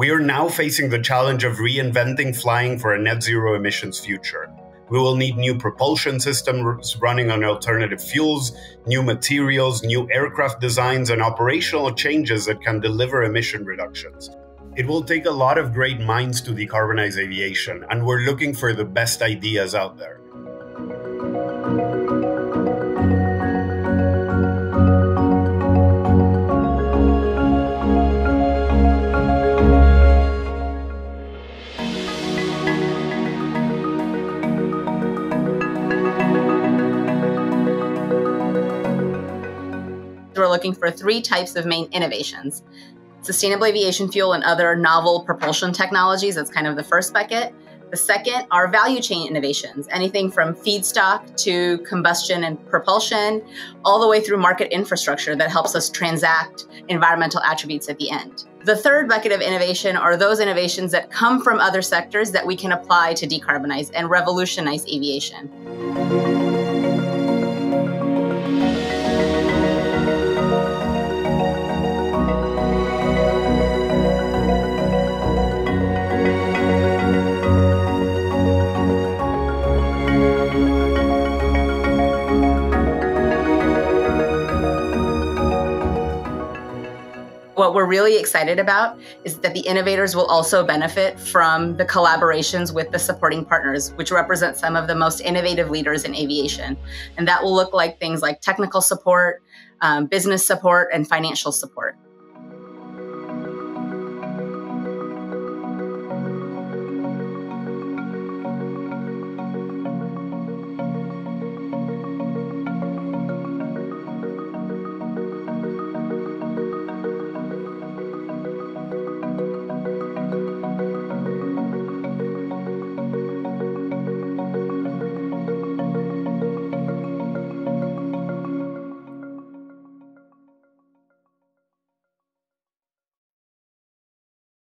We're now facing the challenge of reinventing flying for a net zero emissions future. We will need new propulsion systems running on alternative fuels, new materials, new aircraft designs, and operational changes that can deliver emission reductions. It will take a lot of great minds to decarbonize aviation, and we're looking for the best ideas out there. We're looking for three types of main innovations sustainable aviation fuel and other novel propulsion technologies. That's kind of the first bucket. The second are value chain innovations, anything from feedstock to combustion and propulsion, all the way through market infrastructure that helps us transact environmental attributes at the end. The third bucket of innovation are those innovations that come from other sectors that we can apply to decarbonize and revolutionize aviation. What we're really excited about is that the innovators will also benefit from the collaborations with the supporting partners, which represent some of the most innovative leaders in aviation. And that will look like things like technical support, um, business support, and financial support.